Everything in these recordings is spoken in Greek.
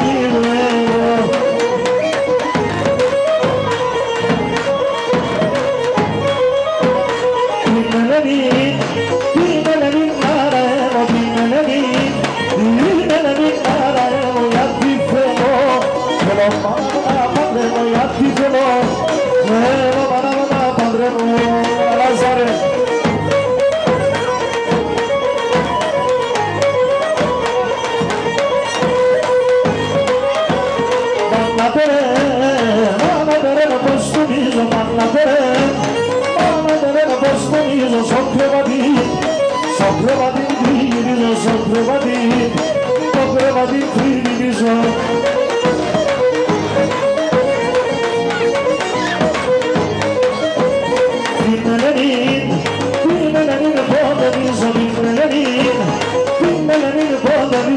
you.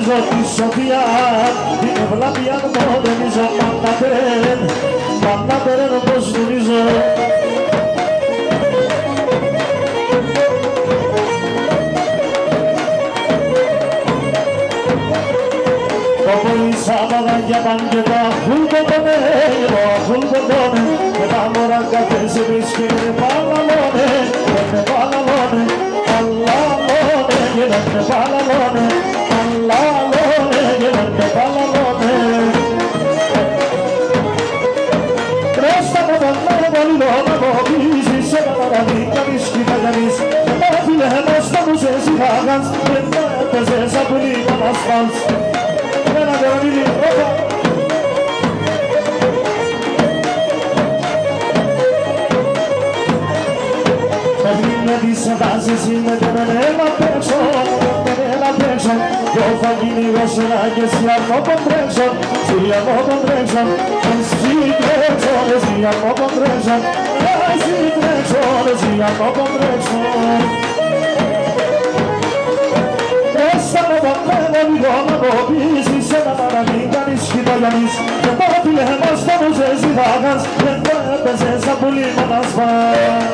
νομίζω τη σοφία Την ευλάπη αν μοντενίζω Πάντα περέν, πάντα περέν όπως νομίζω Το πολύ σάμπαλα για μπαγκέτα Φούλτο το νερό, φούλτο το νερό Με τα Πάλα μόνε, πάλα Με δίνεις αυτάς της με τη μελέτη μου τον πρέσο, τον πρέσο, τον φαγητό σου να γεισιάρω κομπρέσο, κομπρέσο, κομπρέσο, να γεισιάρω κομπρέσο, να γεισιάρω κομπρέσο. Δεν μπορώ να πει, δεν μπορώ να πει, δεν μπορώ να πει, δεν να πει, δεν να πει, δεν να πει, δεν μπορώ να πει, δεν μπορώ να πει, δεν μπορώ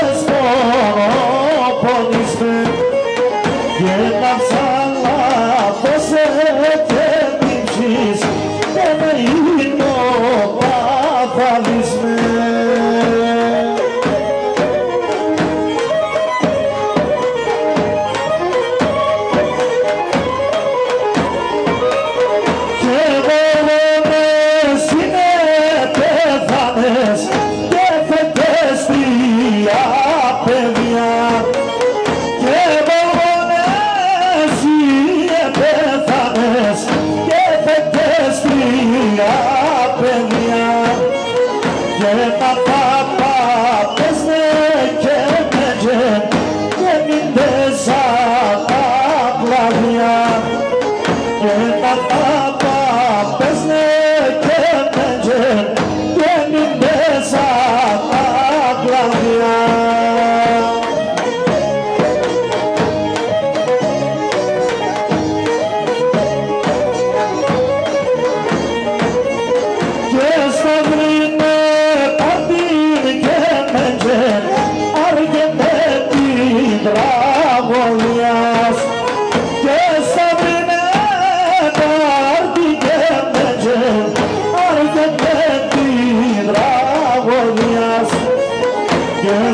Let's go.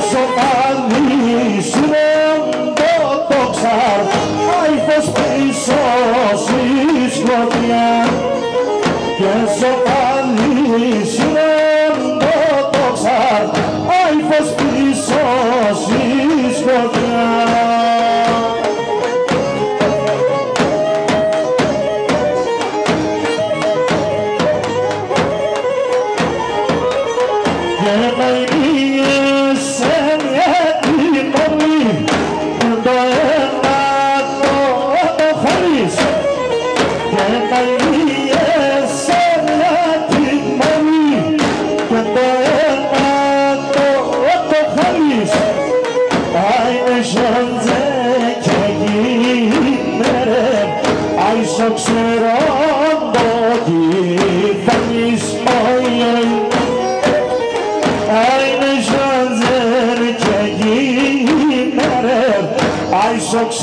so far. Başak Süran'daki Fen İsmail Aynı şanzer çekimler Ay çok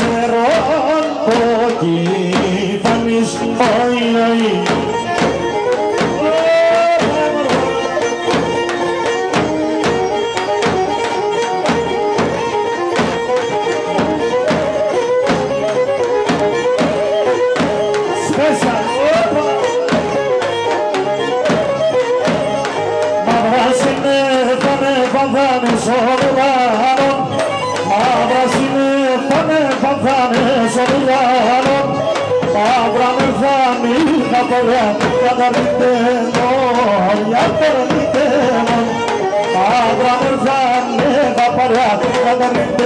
परे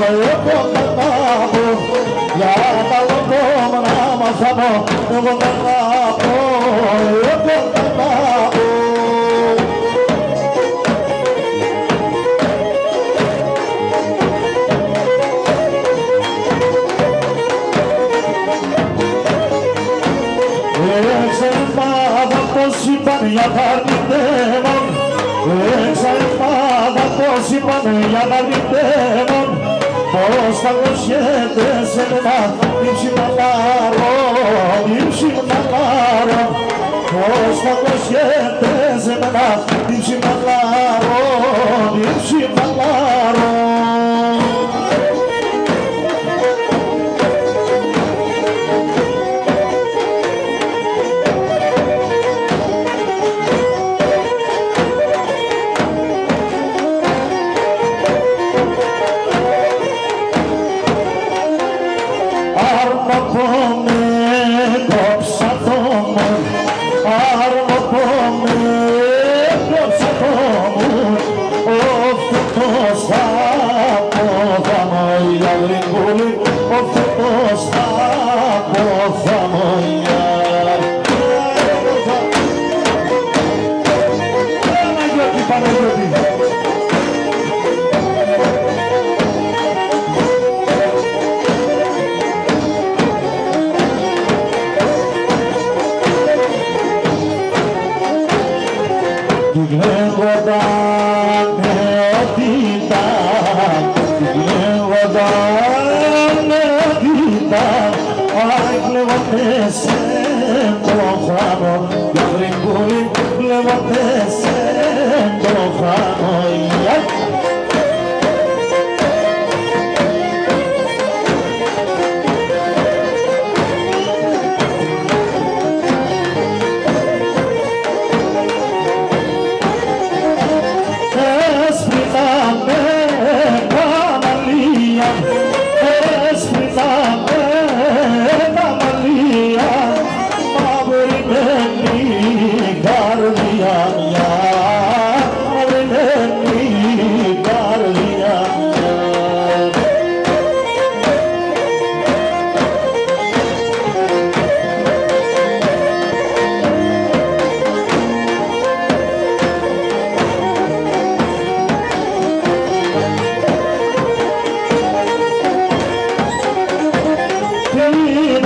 పొలయొకొన్నాము యాదలతో నామ సమో నువ్వు పొలయొకొన్నాము είπαν για παρνητέμων, εξαλπάδα πως είπαν για μα. بڙو سمي سالو ڏينهن نالا رو بو سامهون سيتا ڪرشنا رو به نالا رو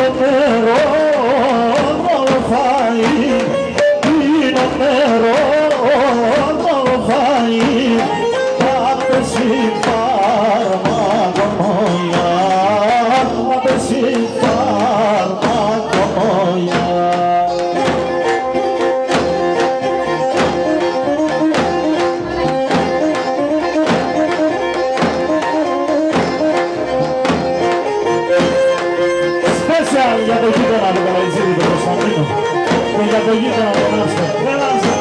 रो για το γείτονα του Καλαϊτζίδη του Κωνσταντίνου και για το γείτονα του Νεύστο.